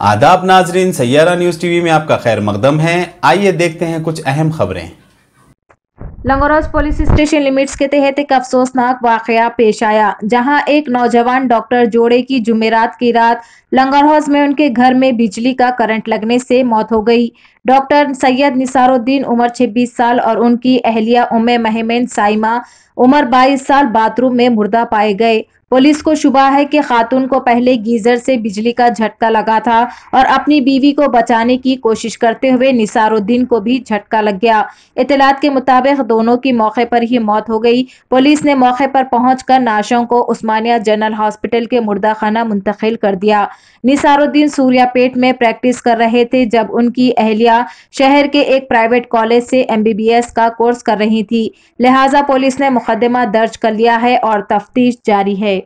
आदाब नाजरीन सैारा news TV में आपका खैर मकदम है। आइए देखते हैं कुछ अहम खबरें। लंगोरौज पुलिस स्टेशन लिमिट्स के तहत एक अफसोसनाक वाकया पेश आया, जहाँ एक नौजवान डॉक्टर जोड़े की जुमेरात की रात लंगरहौज में उनके घर में बिजली का करंट लगने से मौत हो गई। डॉक्टर सैयद निसारुद्दीन उम्र 26 साल और उनकी अहलिया उम्मे महमेन साइमा उम्र 22 साल बाथरूम में मुर्दा पाए गए। पुलिस को शुबा है कि खातून को पहले गीजर से बिजली का झटका लगा था और अपनी बीवी को बचाने की कोशिश करते हुए निसारुद्दीन को भी झटका लग गया। इतलात के मुताबिक दोनों की मौके पर ही मौत हो गई। पुलिस ने मौके पर पहुंचकर नाशों को उस्मानिया जनरल हॉस्पिटल के मुर्दा खाना मुंतकिल कर दिया। निसारुद्दीन सूर्यापेट में प्रैक्टिस कर रहे थे जब उनकी अहलिया शहर के एक प्राइवेट कॉलेज से एमबीबीएस का कोर्स कर रही थी। लिहाजा पुलिस ने मुकदमा दर्ज कर लिया है और तफ्तीश जारी है।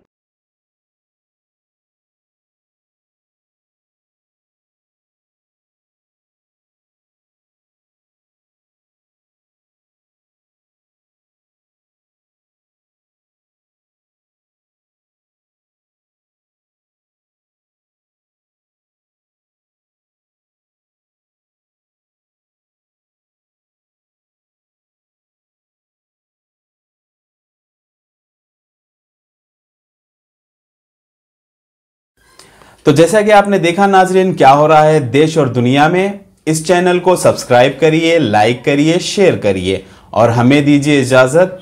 तो जैसा कि आपने देखा, नाजरीन, क्या हो रहा है देश और दुनिया में? इस चैनल को सब्सक्राइब करिए, लाइक करिए, शेयर करिए और हमें दीजिए इजाज़त।